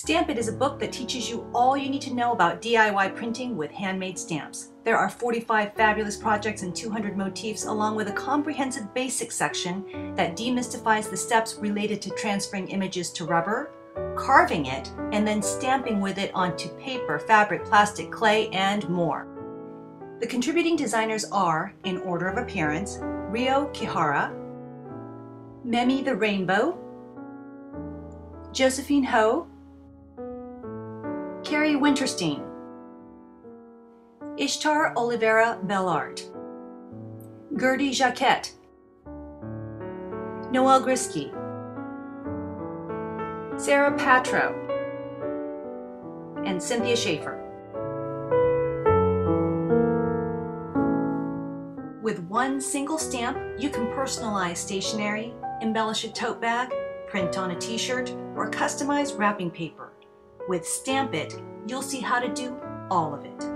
Stamp It is a book that teaches you all you need to know about DIY printing with handmade stamps. There are 45 fabulous projects and 200 motifs, along with a comprehensive basic section that demystifies the steps related to transferring images to rubber, carving it, and then stamping with it onto paper, fabric, plastic, clay, and more. The contributing designers are, in order of appearance, Rio Kihara, Memi the Rainbow, Josephine Ho, Carrie Winterstein, Ishtar Olivera Belart, Gertie Jaquet, Noelle Griskey, Sarah Patro, and Cynthia Shaffer. With one single stamp, you can personalize stationery, embellish a tote bag, print on a t-shirt, or customize wrapping paper. With Stamp It, you'll see how to do all of it.